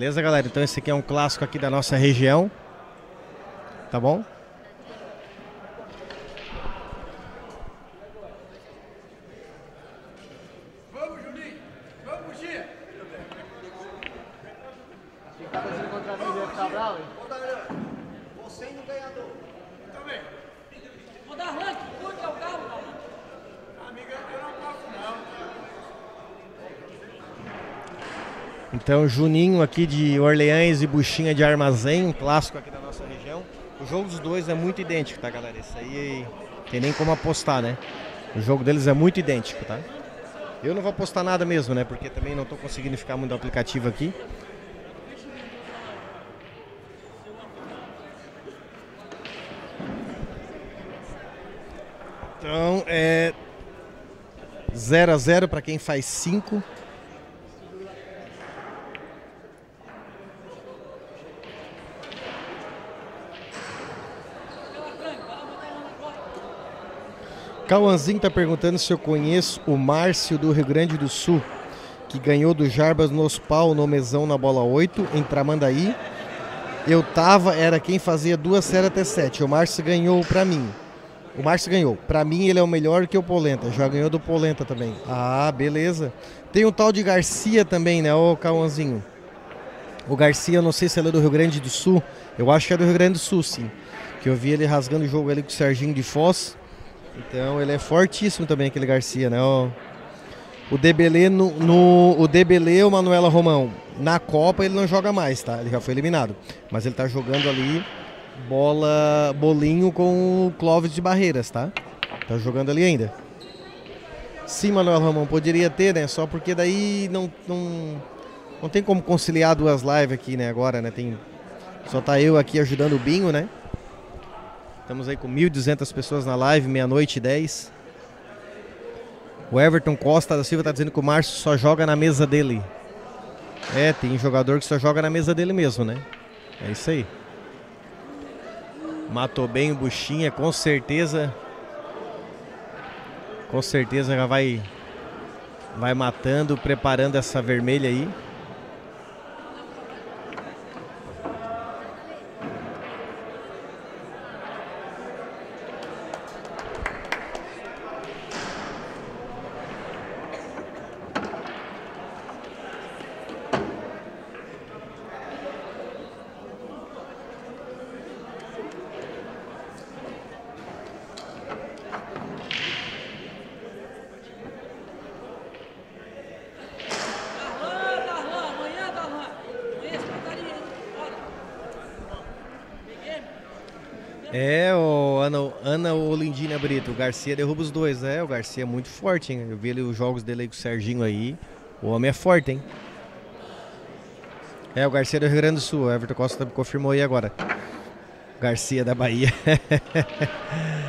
Beleza, galera? Então esse aqui é um clássico aqui da nossa região. Tá bom? Vamos, Juninho! Vamos, Gia! Você no ganhador. Também. Vou dar ranking, onde é o galo, Darlan? Amiga, eu não posso não. Então, Juninho aqui de Orleans e Buchinha de Armazém, um clássico aqui da nossa região. O jogo dos dois é muito idêntico, tá, galera? Isso aí tem nem como apostar, né? O jogo deles é muito idêntico, tá? Eu não vou apostar nada mesmo, né? Porque também não tô conseguindo ficar muito aplicativo aqui. Então, é 0 a 0 para quem faz 5. Cauãzinho tá perguntando se eu conheço o Márcio do Rio Grande do Sul, que ganhou do Jarbas nos pau no mesão na bola 8, em Tramandaí. Eu tava, era quem fazia duas séries até 7. O Márcio ganhou pra mim. O Márcio ganhou. Pra mim ele é o melhor que o Polenta. Já ganhou do Polenta também. Ah, beleza. Tem um tal de Garcia também, né, ô Cauãzinho? O Garcia, eu não sei se ele é do Rio Grande do Sul. Eu acho que é do Rio Grande do Sul, sim. Que eu vi ele rasgando o jogo ali com o Serginho de Foz. Então ele é fortíssimo também, aquele Garcia, né? ó. O Debelé no, no o Debelé, o Manuela Romão, na Copa ele não joga mais, tá? Ele já foi eliminado. Mas ele tá jogando ali bola, bolinho com o Clóvis de Barreiras, tá? Tá jogando ali ainda. Sim, Manuel Romão, poderia ter, né? Só porque daí não, não, não tem como conciliar duas lives aqui, né? Agora, né? Tem, só tá eu aqui ajudando o Binho, né? Estamos aí com 1.200 pessoas na live, meia-noite e 10. O Everton Costa da Silva tá dizendo que o Márcio só joga na mesa dele. É, tem jogador que só joga na mesa dele mesmo, né? É isso aí. Matou bem o Buchinha, com certeza. Com certeza já vai vai matando, preparando essa vermelha aí. É, o Ana, Ana Olindina Brito, o Garcia derruba os dois. É, o Garcia é muito forte, hein? Eu vi os jogos dele aí com o Serginho aí. O homem é forte, hein? É, o Garcia do Rio Grande do Sul. O Everton Costa confirmou aí agora. Garcia da Bahia.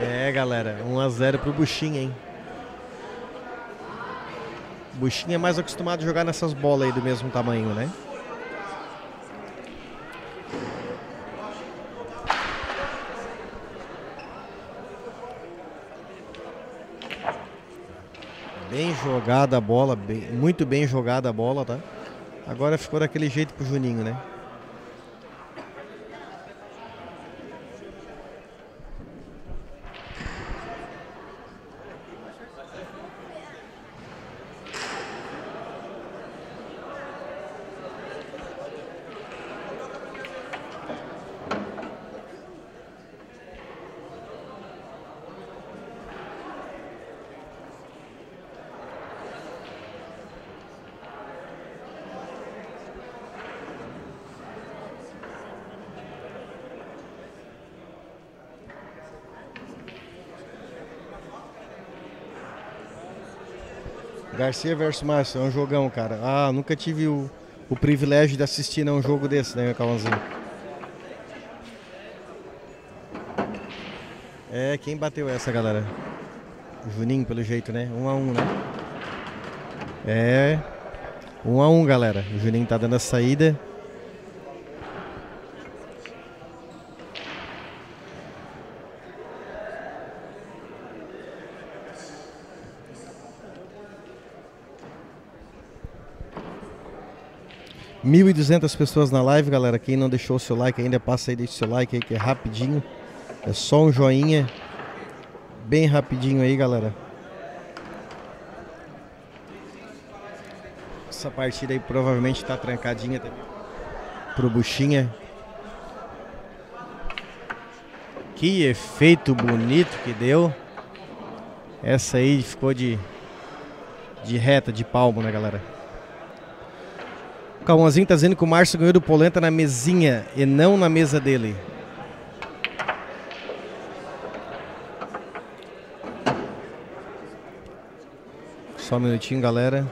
É, galera, 1x0 pro Buchinha, hein? Buchinha é mais acostumado a jogar nessas bolas aí do mesmo tamanho, né? Bem jogada a bola, bem- muito bem jogada a bola, tá? Agora ficou daquele jeito pro Juninho, né? Garcia versus Márcio, é um jogão, cara. Ah, nunca tive o, o privilégio de assistir né, um jogo desse, né, Calãozinho? É, quem bateu essa, galera? O Juninho, pelo jeito, né? Um a um, né? É. Um a um, galera. O Juninho tá dando a saída. 1.200 pessoas na live, galera. Quem não deixou o seu like ainda, passa aí, deixa o seu like aí que é rapidinho. É só um joinha. Bem rapidinho aí, galera. Essa partida aí provavelmente tá trancadinha também. Pro Buchinha. Que efeito bonito que deu. Essa aí ficou de, de reta, de palmo, né, galera? O tá dizendo que o Márcio ganhou do Polenta na mesinha e não na mesa dele. Só um minutinho, galera.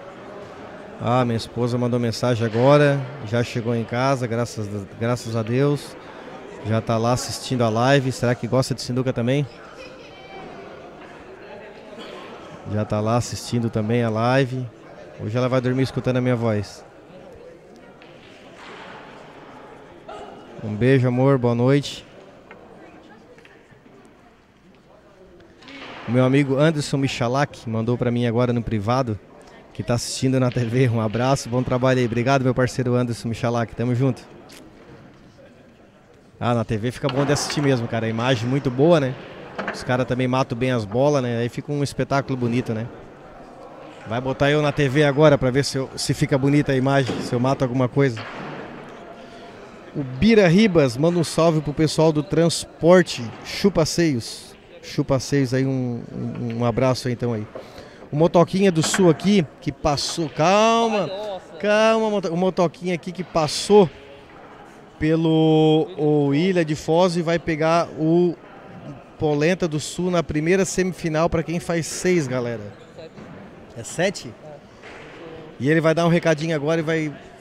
Ah, minha esposa mandou mensagem agora. Já chegou em casa, graças, graças a Deus. Já tá lá assistindo a live. Será que gosta de sinuca também? Já tá lá assistindo também a live. Hoje ela vai dormir escutando a minha voz. Um beijo, amor. Boa noite. O meu amigo Anderson Michalak mandou para mim agora no privado que tá assistindo na TV. Um abraço, bom trabalho aí. Obrigado, meu parceiro Anderson Michalak. Tamo junto. Ah, na TV fica bom de assistir mesmo, cara. A imagem muito boa, né? Os caras também matam bem as bolas, né? Aí fica um espetáculo bonito, né? Vai botar eu na TV agora para ver se, eu, se fica bonita a imagem, se eu mato alguma coisa. O Bira Ribas manda um salve pro pessoal do transporte Chupaceios. Chupaceios aí, um, um, um abraço aí, então aí. O Motoquinha do Sul aqui, que passou. Calma, calma, o Motoquinha aqui que passou pelo o Ilha de Foz e vai pegar o Polenta do Sul na primeira semifinal para quem faz seis, galera. É sete? E ele vai dar um recadinho agora e vai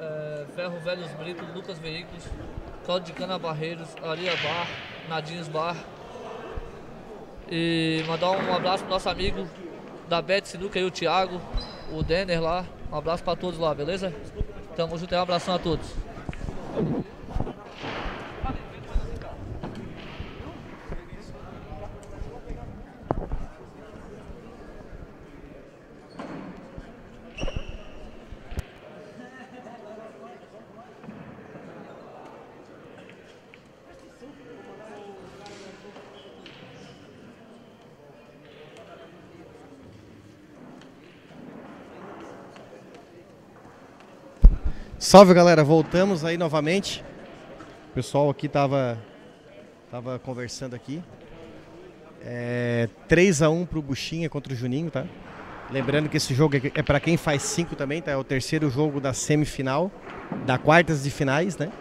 É, Ferro Velhos Brito, Lucas Veículos, Caldo de Cana Barreiros, Aria Bar, Nadinhos Bar. E mandar um abraço pro nosso amigo da Bet Sinuca e o Thiago, o Denner lá. Um abraço pra todos lá, beleza? Tamo junto e um abração a todos. Salve galera, voltamos aí novamente. O pessoal aqui tava, tava conversando aqui. É, 3x1 pro Buchinha contra o Juninho, tá? Lembrando que esse jogo é, é para quem faz 5 também, tá? É o terceiro jogo da semifinal, da quartas de finais, né?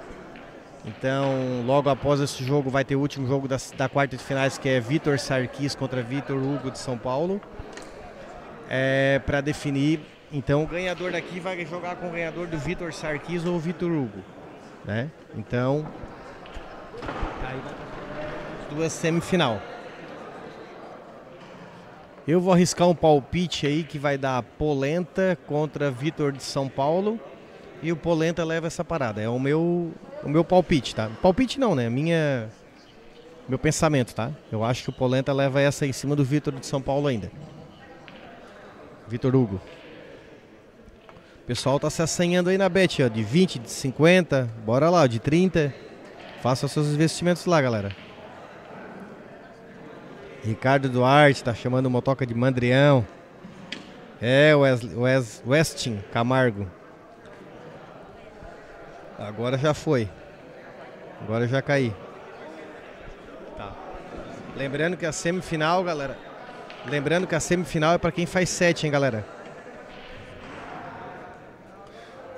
Então, logo após esse jogo vai ter o último jogo da, da quarta de finais, que é Vitor Sarkis contra Vitor Hugo de São Paulo. É, para definir então o ganhador daqui vai jogar com o ganhador do Vitor Sarkis ou Vitor Hugo. Né? Então. As duas semifinal. Eu vou arriscar um palpite aí que vai dar Polenta contra Vitor de São Paulo. E o Polenta leva essa parada. É o meu, o meu palpite, tá? Palpite não, né? Minha, meu pensamento, tá? Eu acho que o Polenta leva essa em cima do Vitor de São Paulo ainda. Vitor Hugo. Pessoal tá se assanhando aí na bet, ó, de 20, de 50, bora lá, de 30. Faça seus investimentos lá, galera. Ricardo Duarte tá chamando o motoca de Mandrião. É, Wes, Wes, Westin Camargo. Agora já foi. Agora já caí. Tá. Lembrando que a semifinal, galera. Lembrando que a semifinal é para quem faz 7, hein, galera.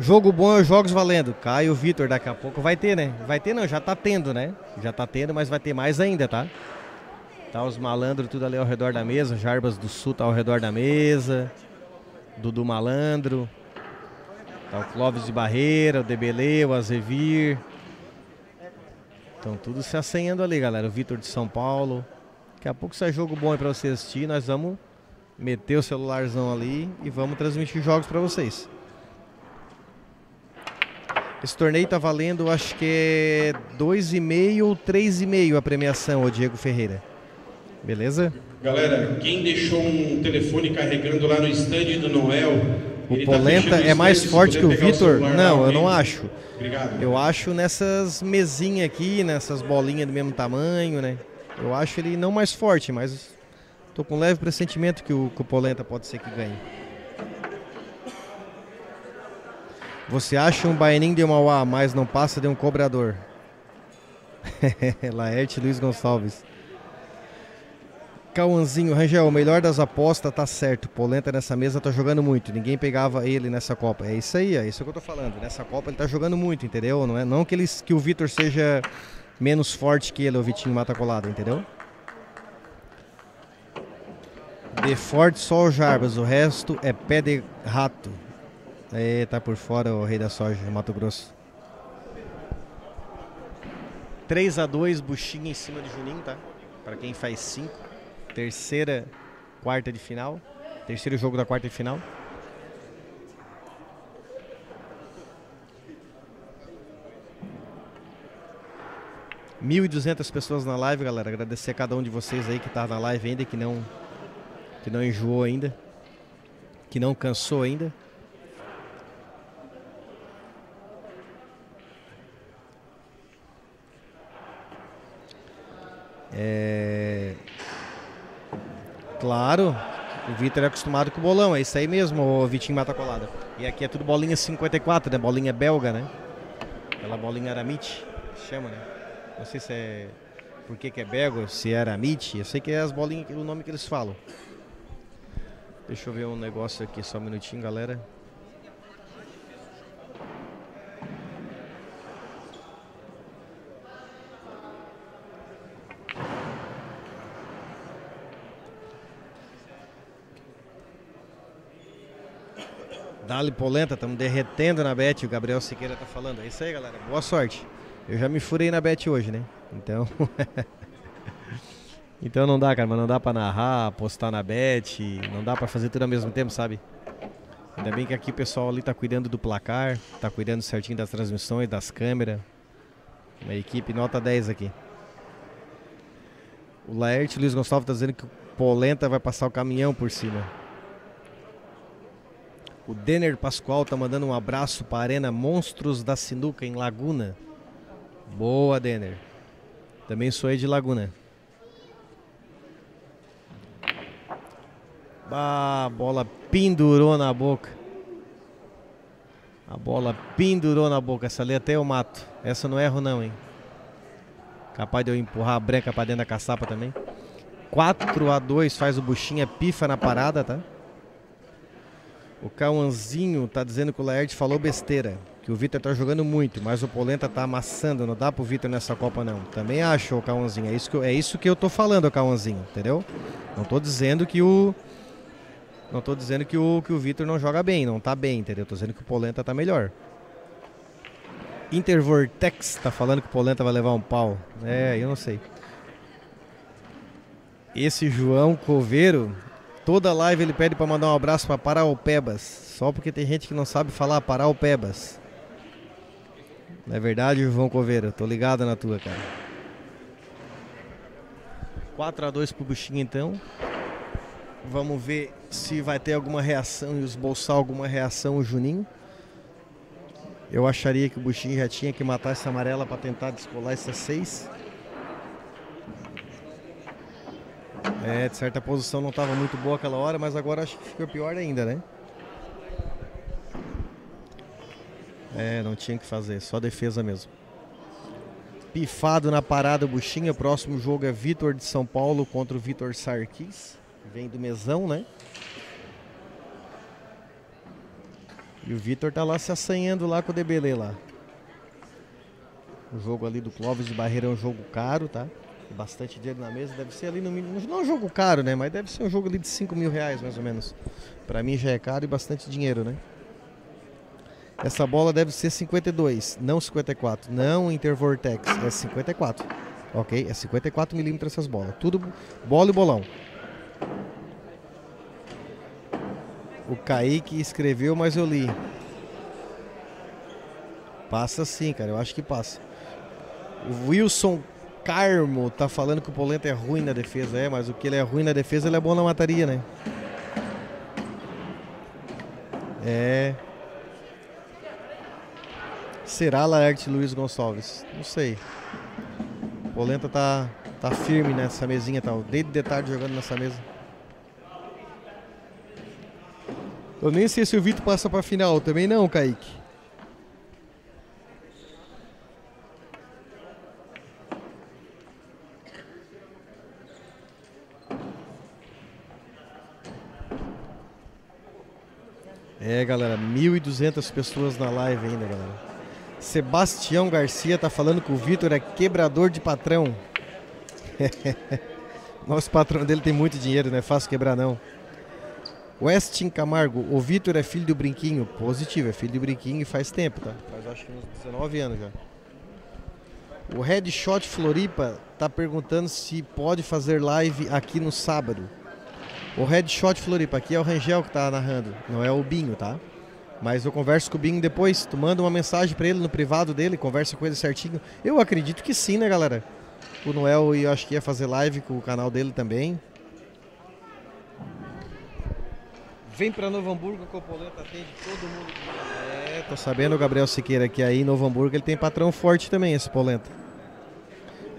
Jogo bom é os jogos valendo. Caio Vitor, daqui a pouco vai ter, né? Vai ter não, já tá tendo, né? Já tá tendo, mas vai ter mais ainda, tá? Tá os malandros tudo ali ao redor da mesa. Jarbas do Sul tá ao redor da mesa. Dudu Malandro. Tá o Clóvis de Barreira, o Debele, o Azevir. Estão tudo se assenhando ali, galera. O Vitor de São Paulo. Daqui a pouco sai jogo bom aí pra você assistir. Nós vamos meter o celularzão ali e vamos transmitir jogos pra vocês. Esse torneio tá valendo, acho que é 2,5 ou 3,5 a premiação, o Diego Ferreira. Beleza? Galera, quem deixou um telefone carregando lá no stand do Noel. O tá Polenta fechando é mais forte que o Vitor? Não, eu não acho. Obrigado. Eu acho nessas mesinhas aqui, nessas bolinhas do mesmo tamanho, né? Eu acho ele não mais forte, mas tô com um leve pressentimento que o, que o Polenta pode ser que ganhe. Você acha um baianinho de Mauá, mas não passa de um cobrador? Laerte Luiz Gonçalves. Cauãzinho, Rangel, o melhor das apostas tá certo. Polenta nessa mesa tá jogando muito. Ninguém pegava ele nessa Copa. É isso aí, é isso que eu tô falando. Nessa Copa ele tá jogando muito, entendeu? Não é não que, ele, que o Vitor seja menos forte que ele, o Vitinho Mata Colada, entendeu? De forte só o Jarbas, o resto é pé de rato. É, tá por fora o rei da soja, Mato Grosso. 3 a 2 buchinha em cima de Juninho, tá? Pra quem faz 5. Terceira, quarta de final. Terceiro jogo da quarta de final. Mil e duzentas pessoas na live, galera. Agradecer a cada um de vocês aí que tá na live ainda, que não, que não enjoou ainda, que não cansou ainda. Claro, o Vitor é acostumado com o bolão, é isso aí mesmo, o Vitinho Mata Colada. E aqui é tudo bolinha 54, né? Bolinha belga, né? Aquela bolinha aramite, chama, né? Não sei se é. Por que, que é belga, se é aramite, eu sei que é as bolinhas, o nome que eles falam. Deixa eu ver um negócio aqui, só um minutinho, galera. Dali Polenta, estamos derretendo na bet, o Gabriel Siqueira tá falando. É isso aí, galera. Boa sorte. Eu já me furei na bet hoje, né? Então. então não dá, cara, mas não dá pra narrar, apostar na bet, não dá pra fazer tudo ao mesmo tempo, sabe? Ainda bem que aqui o pessoal ali tá cuidando do placar, tá cuidando certinho das transmissões, das câmeras. Uma equipe nota 10 aqui. O Laerte Luiz Gonçalves tá dizendo que o Polenta vai passar o caminhão por cima. O Denner Pascoal tá mandando um abraço para a Arena Monstros da Sinuca em Laguna. Boa, Denner. Também sou aí de Laguna. A bola pendurou na boca. A bola pendurou na boca. Essa ali até eu mato. Essa eu não erro não, hein. Capaz de eu empurrar a branca para dentro da caçapa também. 4 a 2 faz o buchinha pifa na parada, tá? O Cauãzinho tá dizendo que o Laerte falou besteira. Que o Vitor tá jogando muito, mas o Polenta tá amassando. Não dá pro Vitor nessa Copa, não. Também acho, o Cauãzinho. É isso que eu, é isso que eu tô falando, Cauãzinho, entendeu? Não tô dizendo que o. Não tô dizendo que o, que o Vitor não joga bem, não tá bem, entendeu? Tô dizendo que o Polenta tá melhor. Intervortex tá falando que o Polenta vai levar um pau. É, eu não sei. Esse João Coveiro, toda live ele pede pra mandar um abraço pra Paraupebas. Só porque tem gente que não sabe falar Paraupebas. Não é verdade, João Coveiro? Tô ligado na tua, cara. 4 a 2 pro Buxinha então. Vamos ver se vai ter alguma reação e esboçar alguma reação o Juninho. Eu acharia que o Buxinho já tinha que matar essa amarela para tentar descolar essa 6. É, de certa posição não estava muito boa aquela hora, mas agora acho que ficou pior ainda, né? É, não tinha que fazer, só defesa mesmo. Pifado na parada, Buxinha. Próximo jogo é Vitor de São Paulo contra o Vitor Sarkis. Vem do mesão, né? E o Vitor tá lá se assanhando lá com o Debele lá. O jogo ali do Clóvis de Barreira é um jogo caro, tá? Bastante dinheiro na mesa. Deve ser ali no mínimo. Não é um jogo caro, né? Mas deve ser um jogo ali de 5 mil reais, mais ou menos. Pra mim já é caro e bastante dinheiro, né? Essa bola deve ser 52, não 54. Não Intervortex, é 54. Ok? É 54 milímetros essas bolas. Tudo bola e bolão. O Kaique escreveu, mas eu li. Passa sim, cara. Eu acho que passa. O Wilson Carmo tá falando que o Polenta é ruim na defesa. É, mas o que ele é ruim na defesa, ele é bom na mataria, né? É. Será Laerte Luiz Gonçalves? Não sei. O Polenta tá, tá firme nessa mesinha, tá? Desde de tarde jogando nessa mesa. Eu nem sei se o Vitor passa pra final. Também não, Kaique. É, galera, 1.200 pessoas na live ainda, galera. Sebastião Garcia tá falando que o Vitor é quebrador de patrão. Nosso patrão dele tem muito dinheiro, não é fácil quebrar não. Westin Camargo, o Vitor é filho do Brinquinho. Positivo, é filho do Brinquinho e faz tempo, tá? Faz acho que uns 19 anos já. O Headshot Floripa tá perguntando se pode fazer live aqui no sábado. O Headshot Floripa, aqui é o Rangel que tá narrando, não é o Binho, tá? Mas eu converso com o Binho depois, tu manda uma mensagem para ele no privado dele, conversa com ele certinho. Eu acredito que sim, né, galera? O Noel eu acho que ia fazer live com o canal dele também. Vem para Novo Hamburgo Polenta atende todo mundo. É, tô sabendo, Gabriel Siqueira, que aí em Novo Hamburgo ele tem patrão forte também, esse Polenta.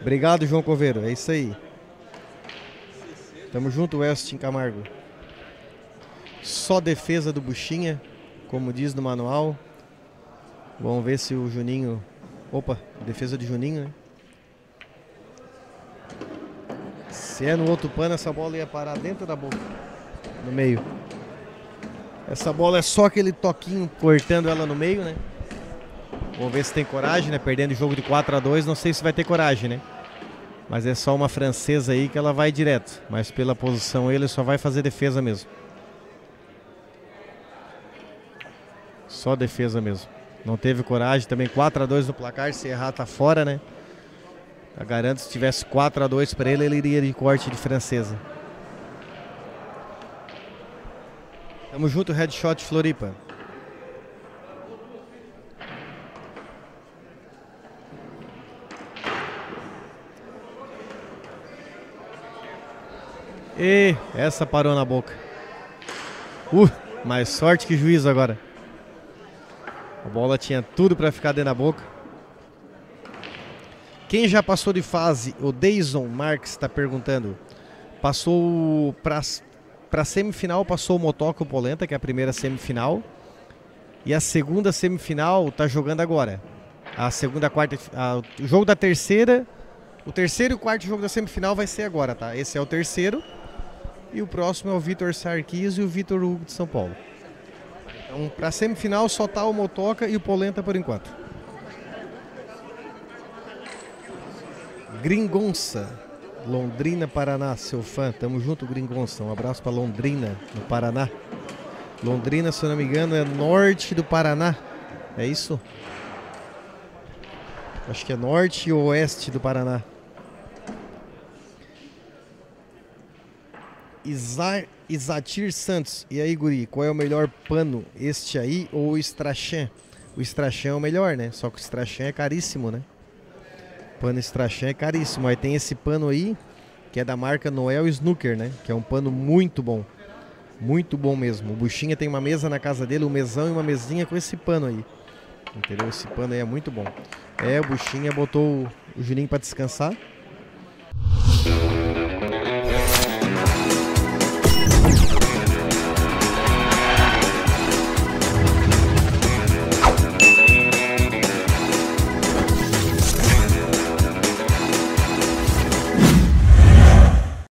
Obrigado, João Coveiro, é isso aí. Tamo junto, Westin Camargo. Só defesa do Buchinha, como diz no manual. Vamos ver se o Juninho. Opa, defesa de Juninho, né? Se é no outro pano, essa bola ia parar dentro da boca. No meio. Essa bola é só aquele toquinho cortando ela no meio, né? Vamos ver se tem coragem, né? Perdendo o jogo de 4 a 2 não sei se vai ter coragem, né? Mas é só uma francesa aí que ela vai direto. Mas pela posição ele só vai fazer defesa mesmo. Só defesa mesmo. Não teve coragem. Também 4 a 2 no placar. Se errar tá fora, né? Eu garanto se tivesse 4 a 2 para ele, ele iria de corte de francesa. Tamo junto, Headshot Floripa. E essa parou na boca. Uh, mais sorte que juízo agora. A bola tinha tudo para ficar dentro da boca. Quem já passou de fase? O Deison Marques está perguntando. Passou para semifinal, passou o Motoca Polenta, que é a primeira semifinal. E a segunda semifinal está jogando agora. A segunda, quarta, a, o jogo da terceira, o terceiro e quarto jogo da semifinal vai ser agora, tá? Esse é o terceiro. E o próximo é o Vitor Sarkis e o Vitor Hugo de São Paulo. Então, para a semifinal só tá o Motoca e o Polenta por enquanto. Gringonça, Londrina, Paraná, seu fã. Tamo junto, Gringonça. Um abraço para Londrina, no Paraná. Londrina, se eu não me engano, é norte do Paraná. É isso? Acho que é norte e oeste do Paraná. Isar, Isatir Santos. E aí, guri, qual é o melhor pano? Este aí ou o Strachan? O Strachan é o melhor, né? Só que o Strachan é caríssimo, né? Pano Strachan é caríssimo. Aí tem esse pano aí, que é da marca Noel Snooker, né? Que é um pano muito bom. Muito bom mesmo. O Buchinha tem uma mesa na casa dele, um mesão e uma mesinha com esse pano aí. Entendeu? Esse pano aí é muito bom. É, o Buchinha botou o Juninho para descansar.